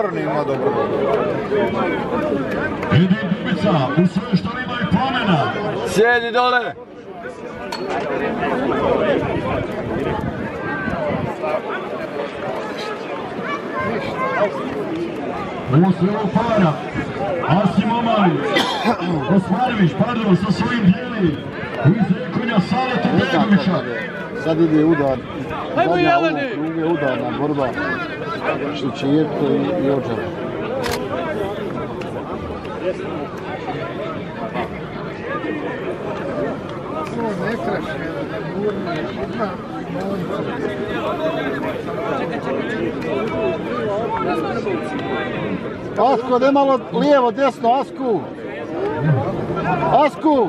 crni ima dobro. Edi Dubica, u sve što ima i promjena. Sjedi dole! Ovo se ovo para. Asim Omari. Osmarević, pardon, sa svojim dijeli. U izrekonja Saleta Begovića. Sad ide udar. Hajmo, zadnja Jeleni! ovog kruga je udarna borba. Šičirko i, i Ođara. Asko, ne malo lijevo, desno, Asku. Asku.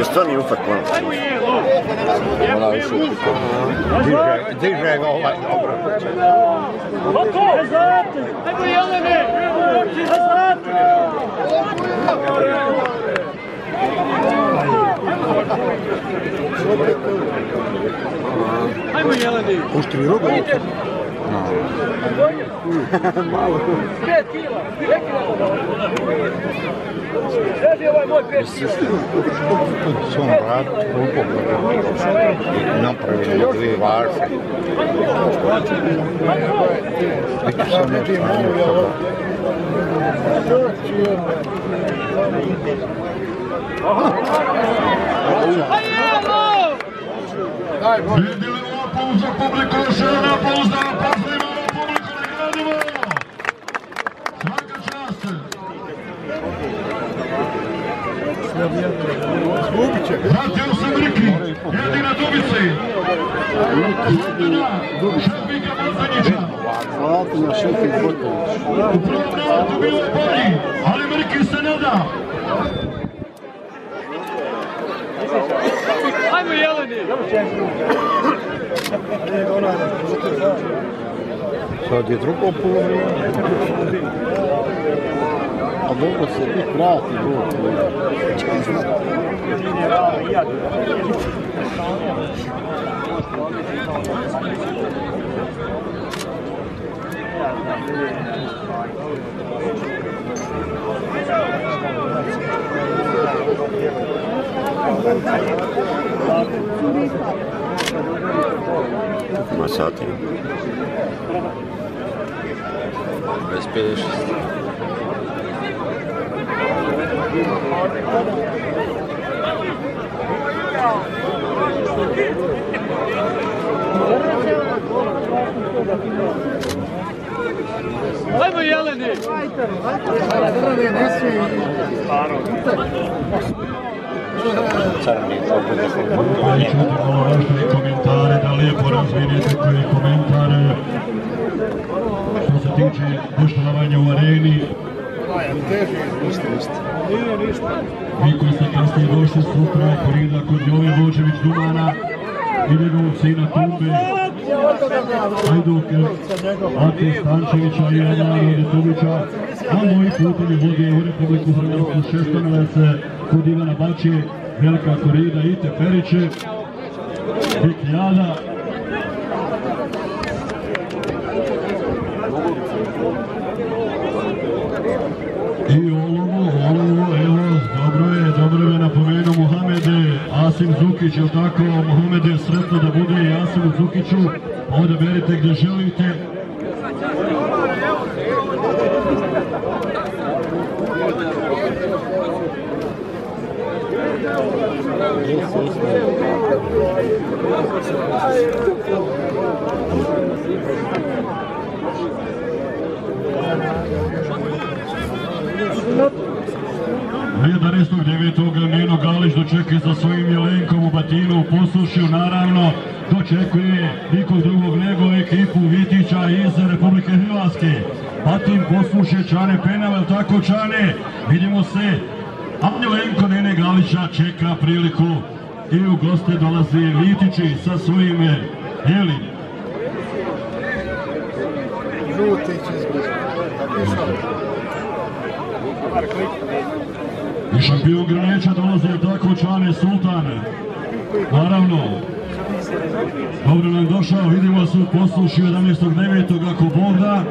Isto nije ufakvano. Ona više ufakvano. Diže ga ovaj dobro. Oko! Ajmo Jelene! Ajmo Jelene! Construiu o gol. Não. Maluco. Petila, vem aqui na Sombrar um pouco. Não para ele, não levar. Principalmente para ele. Aê, amor! Vai, vai. Ovo za publiku, još jedna pouzdana, pozdravimo publiku, nagradimo! Svaka čast! Vratio se Mrki, jedina Dubici. Jedina Šepika Bozanića. Zlatina Šefik Botković. U prvom navatu bilo bolji, ali Mrki se ne da. Hajmo Jelene! Sad je drugo polovrijeme. A dobro se bit vrati drugo polovrijeme. Ima sati. 25 Hajmo Jelene! Ovaj čutimo vaše komentare, da lijepo razvinite koji komentare. Što se tiče dešavanja u areni, vi koji ste kasnije došli sutra, korida kod Jove Vođević Dumana i njegovog sina Tumbe, Hajduke, Ante Stančevića i Adana Detovića, a moji putevi vode u Republiku Hrvatsku Šestanovece kod Ivana Bačije, Velika Korida i Teperiće, Bikljada, I olovo, olovo, evo, dobro je, dobro je napomenuo Mohamede, Asim Zukić, je tako, Mohamede, sretno da bude i Asimu Zukiću, odaberite gdje želite. Devetog Neno Galić dočekuje sa svojim Jelenkom u batinu u poslušju, naravno dočekuje nikog drugog nego ekipu Vitića iz Republike Hrvatske. Patim poslušje Čane Penava, tako Čane? Vidimo se, a Jelenko Nene Galića čeka priliku i u goste dolazi Vitići sa svojim Jelim. I šampion Graneća dolazi je tako Čane Sultan. Naravno, dobro nam došao, vidimo se u posluši 11.9. ako Bog da.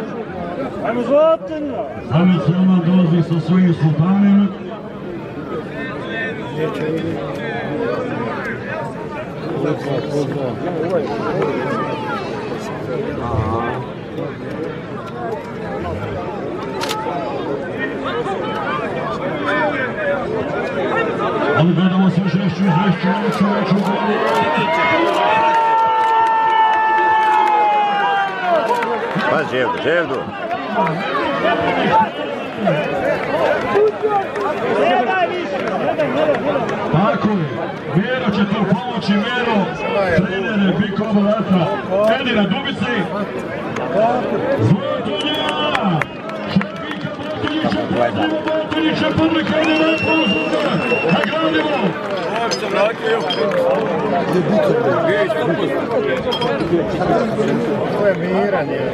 Samet Selman dolazi sa svojim sultanem. Ali gledamo se Pazi, Ževdo, Ževdo. Tako je, Mero će to pomoći, Mero, trener Biko Balata, Edi na Dubici, Zlatonja, Šepika Botonjića, Botonjića, publika lepo u zvuka, nagradimo. Ovo je miran je.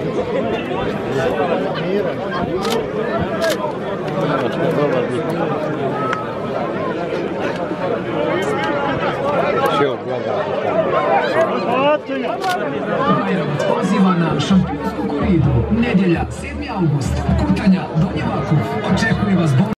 Poziva na šampionsku koridu. Nedjelja, 7. august. Kutanja, Donji Vakuf. Očekuje vas